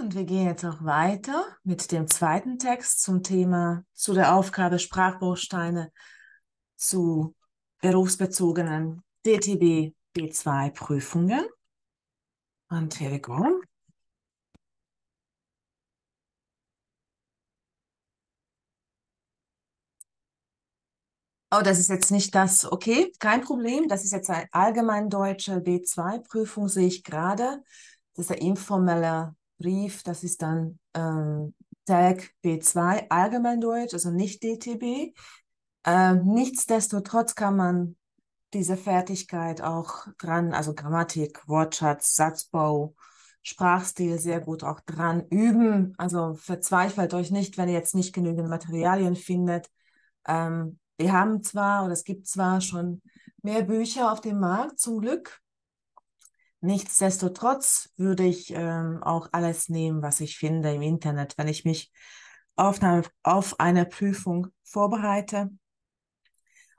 Und wir gehen jetzt auch weiter mit dem zweiten Text zum Thema, zu der Aufgabe Sprachbausteine zu berufsbezogenen DTB B2 Prüfungen. Und here we go. Oh, das ist jetzt nicht das. Okay, kein Problem. Das ist jetzt eine allgemeindeutsche B2-Prüfung, sehe ich gerade. Das ist der informelle Brief. Das ist dann ähm, Tag B2, Allgemeindeutsch, also nicht DTB. Ähm, nichtsdestotrotz kann man diese Fertigkeit auch dran, also Grammatik, Wortschatz, Satzbau, Sprachstil sehr gut auch dran üben. Also verzweifelt euch nicht, wenn ihr jetzt nicht genügend Materialien findet. Ähm, wir haben zwar oder es gibt zwar schon mehr Bücher auf dem Markt, zum Glück. Nichtsdestotrotz würde ich ähm, auch alles nehmen, was ich finde im Internet, wenn ich mich auf eine, auf eine Prüfung vorbereite.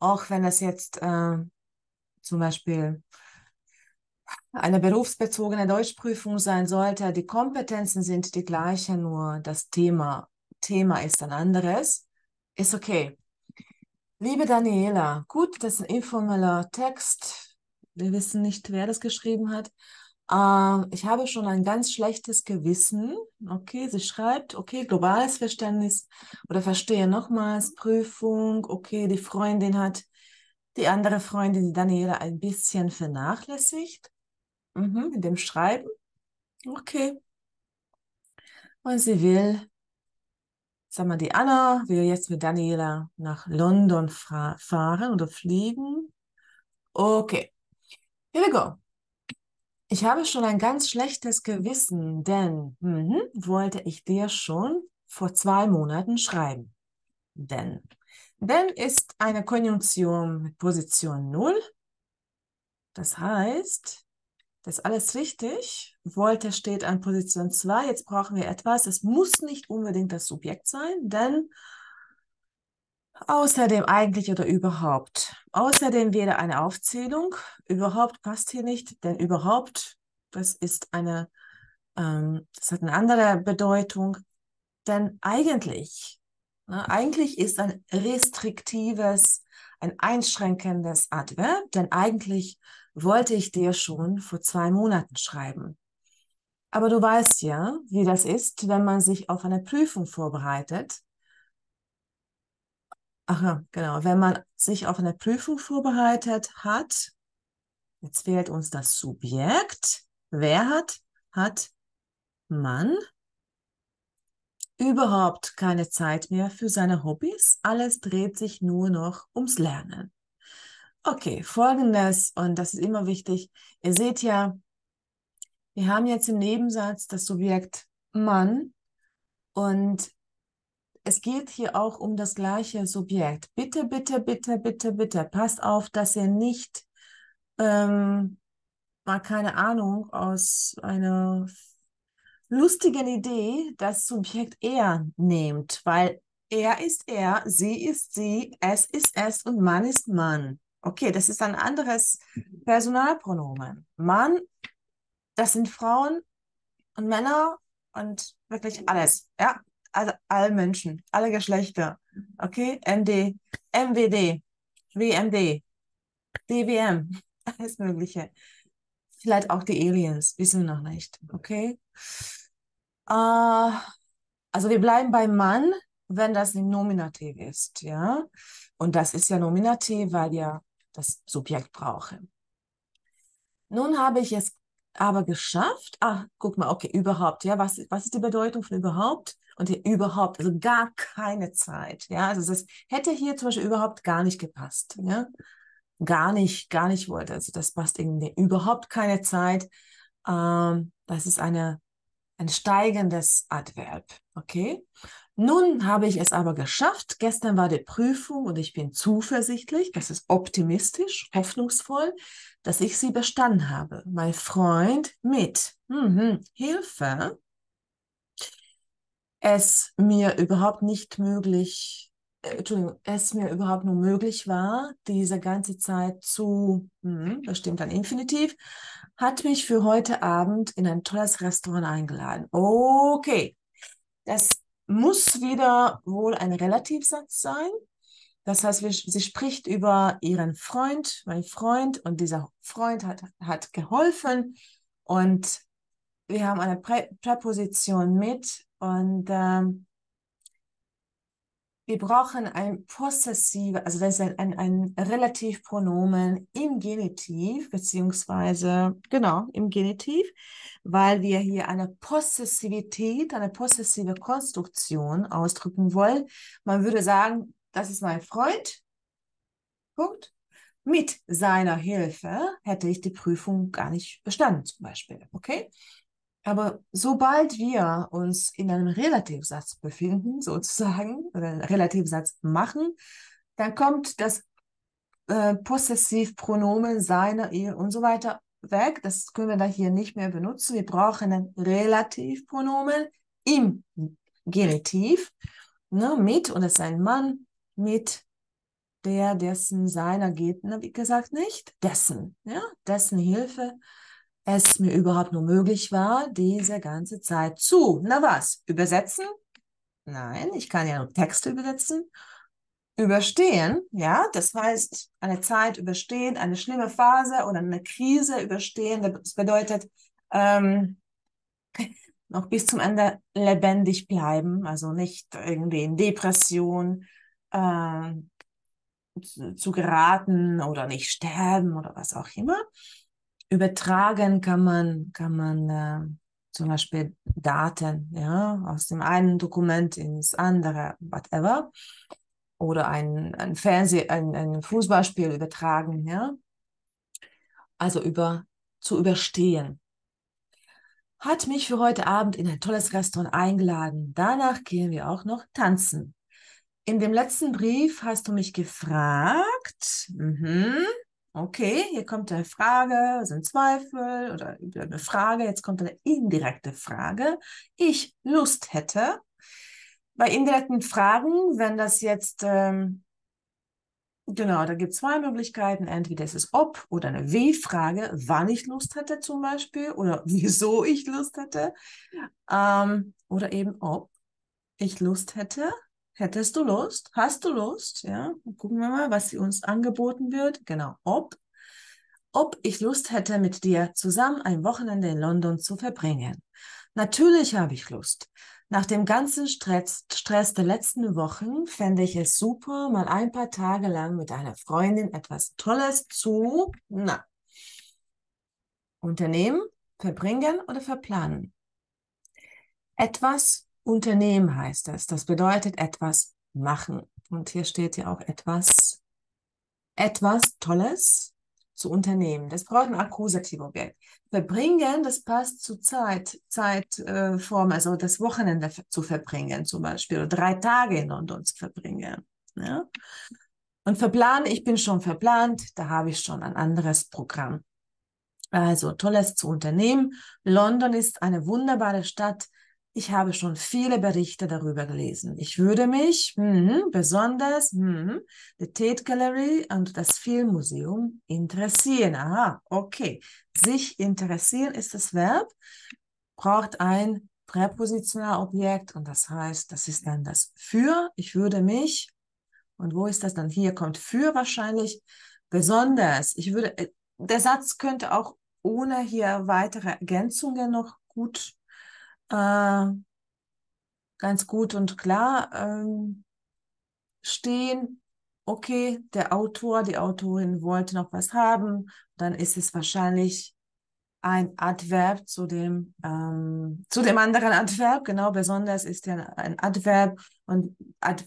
Auch wenn es jetzt äh, zum Beispiel eine berufsbezogene Deutschprüfung sein sollte, die Kompetenzen sind die gleichen, nur das Thema, Thema ist ein anderes, ist okay. Liebe Daniela, gut, das ist ein informeller Text. Wir wissen nicht, wer das geschrieben hat. Äh, ich habe schon ein ganz schlechtes Gewissen. Okay, sie schreibt, okay, globales Verständnis oder verstehe nochmals, Prüfung. Okay, die Freundin hat die andere Freundin, die Daniela, ein bisschen vernachlässigt. Mhm, in dem Schreiben. Okay. Und sie will sag mal, die Anna will jetzt mit Daniela nach London fahren oder fliegen. Okay, here we go. Ich habe schon ein ganz schlechtes Gewissen, denn mhm, wollte ich dir schon vor zwei Monaten schreiben. Denn. Denn ist eine Konjunktion mit Position 0. Das heißt, das ist alles richtig. Wollte steht an Position 2. Jetzt brauchen wir etwas. Es muss nicht unbedingt das Subjekt sein, denn außerdem eigentlich oder überhaupt. Außerdem wäre eine Aufzählung. Überhaupt passt hier nicht, denn überhaupt, das ist eine, ähm, das hat eine andere Bedeutung. Denn eigentlich, ne, eigentlich ist ein restriktives, ein einschränkendes Adverb, denn eigentlich wollte ich dir schon vor zwei Monaten schreiben. Aber du weißt ja, wie das ist, wenn man sich auf eine Prüfung vorbereitet. Aha, genau, wenn man sich auf eine Prüfung vorbereitet hat, jetzt fehlt uns das Subjekt. Wer hat? Hat man überhaupt keine Zeit mehr für seine Hobbys. Alles dreht sich nur noch ums Lernen. Okay, folgendes, und das ist immer wichtig. Ihr seht ja, wir haben jetzt im Nebensatz das Subjekt Mann und es geht hier auch um das gleiche Subjekt. Bitte, bitte, bitte, bitte, bitte, passt auf, dass ihr nicht ähm, mal keine Ahnung aus einer lustigen Idee das Subjekt er nehmt, weil er ist er, sie ist sie, es ist es und Mann ist Mann. Okay, das ist ein anderes Personalpronomen. Mann, das sind Frauen und Männer und wirklich alles. Ja, also alle Menschen, alle Geschlechter. Okay, MD, MWD, WMD, DWM, alles Mögliche. Vielleicht auch die Aliens, wissen wir noch nicht. Okay. Uh, also wir bleiben beim Mann, wenn das im Nominativ ist, ja. Und das ist ja Nominativ, weil ja das Subjekt brauche. Nun habe ich es aber geschafft. Ah, guck mal, okay, überhaupt, ja, was, was ist die Bedeutung von überhaupt? Und hier überhaupt, also gar keine Zeit, ja, also das hätte hier zum Beispiel überhaupt gar nicht gepasst, ja, gar nicht, gar nicht wollte, also das passt irgendwie überhaupt keine Zeit. Ähm, das ist eine, ein steigendes Adverb, okay? Nun habe ich es aber geschafft. Gestern war die Prüfung und ich bin zuversichtlich, das ist optimistisch, hoffnungsvoll, dass ich sie bestanden habe. Mein Freund mit mhm, Hilfe es mir überhaupt nicht möglich äh, Entschuldigung, es mir überhaupt nur möglich war, diese ganze Zeit zu, hm, das stimmt dann Infinitiv, hat mich für heute Abend in ein tolles Restaurant eingeladen. Okay, das muss wieder wohl ein Relativsatz sein. Das heißt, sie spricht über ihren Freund, mein Freund, und dieser Freund hat, hat geholfen. Und wir haben eine Prä Präposition mit und ähm, wir brauchen ein possessive, also das ist ein, ein, ein Relativpronomen im Genitiv, beziehungsweise, genau, im Genitiv, weil wir hier eine Possessivität, eine possessive Konstruktion ausdrücken wollen. Man würde sagen, das ist mein Freund. Punkt. Mit seiner Hilfe hätte ich die Prüfung gar nicht bestanden, zum Beispiel. Okay? Aber sobald wir uns in einem Relativsatz befinden, sozusagen, oder einen Relativsatz machen, dann kommt das äh, Possessivpronomen seiner, ihr und so weiter weg. Das können wir da hier nicht mehr benutzen. Wir brauchen ein Relativpronomen im Genitiv, ne, mit, und das ist ein Mann, mit der, dessen, seiner geht, wie gesagt, nicht, dessen, ja, dessen Hilfe es mir überhaupt nur möglich war, diese ganze Zeit zu, na was, übersetzen? Nein, ich kann ja nur Texte übersetzen. Überstehen, ja, das heißt, eine Zeit überstehen, eine schlimme Phase oder eine Krise überstehen, das bedeutet, ähm, noch bis zum Ende lebendig bleiben, also nicht irgendwie in Depression äh, zu, zu geraten oder nicht sterben oder was auch immer übertragen kann man, kann man äh, zum Beispiel Daten ja, aus dem einen Dokument ins andere, whatever. Oder ein, ein Fernseh, ein, ein Fußballspiel übertragen, ja. Also über, zu überstehen. Hat mich für heute Abend in ein tolles Restaurant eingeladen. Danach gehen wir auch noch tanzen. In dem letzten Brief hast du mich gefragt, mhm, Okay, hier kommt eine Frage, sind Zweifel oder eine Frage. Jetzt kommt eine indirekte Frage. Ich Lust hätte. Bei indirekten Fragen, wenn das jetzt, ähm, genau, da gibt es zwei Möglichkeiten. Entweder ist es ob oder eine W-Frage, wann ich Lust hätte zum Beispiel oder wieso ich Lust hätte. Ähm, oder eben ob ich Lust hätte Hättest du Lust? Hast du Lust? Ja, gucken wir mal, was uns angeboten wird. Genau, ob. Ob ich Lust hätte, mit dir zusammen ein Wochenende in London zu verbringen. Natürlich habe ich Lust. Nach dem ganzen Stress, Stress der letzten Wochen fände ich es super, mal ein paar Tage lang mit einer Freundin etwas Tolles zu, na, unternehmen, verbringen oder verplanen. Etwas Unternehmen heißt das. Das bedeutet etwas machen. Und hier steht ja auch etwas, etwas Tolles zu unternehmen. Das braucht ein Akkusativobjekt. Verbringen, das passt zu Zeit, Zeitform, äh, also das Wochenende zu verbringen zum Beispiel, oder drei Tage in London zu verbringen. Ja? Und verplanen, ich bin schon verplant, da habe ich schon ein anderes Programm. Also Tolles zu unternehmen. London ist eine wunderbare Stadt ich habe schon viele Berichte darüber gelesen. Ich würde mich mh, besonders mh, die Tate Gallery und das Filmmuseum interessieren. Aha, okay. Sich interessieren ist das Verb, braucht ein Präpositionalobjekt und das heißt, das ist dann das für. Ich würde mich, und wo ist das dann? Hier kommt für wahrscheinlich besonders. Ich würde, äh, der Satz könnte auch ohne hier weitere Ergänzungen noch gut äh, ganz gut und klar ähm, stehen, okay, der Autor, die Autorin wollte noch was haben, dann ist es wahrscheinlich ein Adverb zu dem, ähm, zu dem anderen Adverb, genau, besonders ist ja ein Adverb und Ad,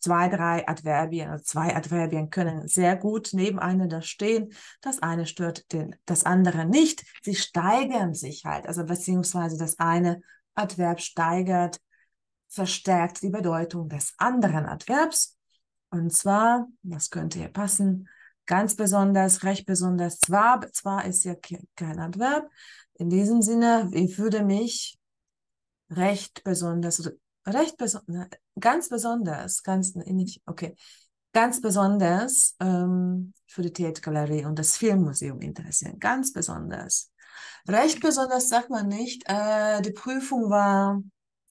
zwei, drei Adverbien, also zwei Adverbien können sehr gut nebeneinander stehen. Das eine stört den, das andere nicht. Sie steigern sich halt, also beziehungsweise das eine Adverb steigert, verstärkt die Bedeutung des anderen Adverbs. Und zwar, das könnte hier passen, ganz besonders, recht besonders, zwar, zwar ist ja kein Adverb. In diesem Sinne, ich würde mich recht besonders, recht besonders, ganz besonders, ganz nicht, okay, ganz besonders ähm, für die Theatergalerie und das Filmmuseum interessieren. Ganz besonders. Recht besonders sagt man nicht, äh, die Prüfung war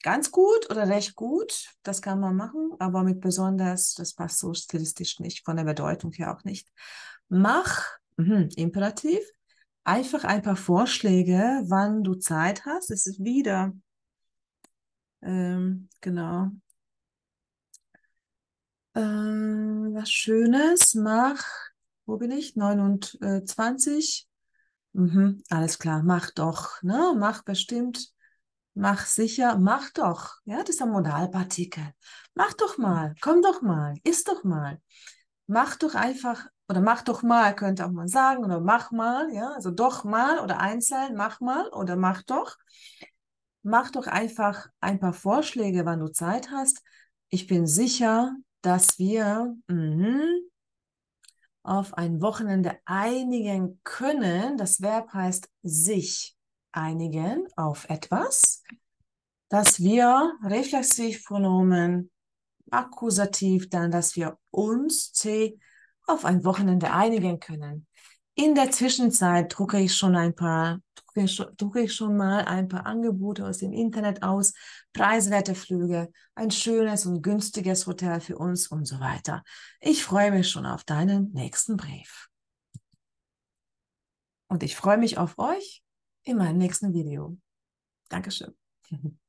ganz gut oder recht gut, das kann man machen, aber mit besonders, das passt so stilistisch nicht, von der Bedeutung her auch nicht. Mach, mh, Imperativ, einfach ein paar Vorschläge, wann du Zeit hast. Es ist wieder, ähm, genau, ähm, was Schönes, mach, wo bin ich? 29. Mhm, alles klar, mach doch, ne? Mach bestimmt, mach sicher, mach doch. Ja, das ist ein Modalpartikel. Mach doch mal, komm doch mal, iss doch mal. Mach doch einfach, oder mach doch mal, könnte auch mal sagen, oder mach mal, ja, also doch mal oder einzeln, mach mal oder mach doch. Mach doch einfach ein paar Vorschläge, wann du Zeit hast. Ich bin sicher, dass wir mh, auf ein Wochenende einigen können. Das Verb heißt sich einigen auf etwas, dass wir Reflexivpronomen, Akkusativ, dann, dass wir uns C auf ein Wochenende einigen können. In der Zwischenzeit drucke ich schon ein paar, drucke ich schon mal ein paar Angebote aus dem Internet aus, preiswerte Flüge, ein schönes und günstiges Hotel für uns und so weiter. Ich freue mich schon auf deinen nächsten Brief. Und ich freue mich auf euch in meinem nächsten Video. Dankeschön.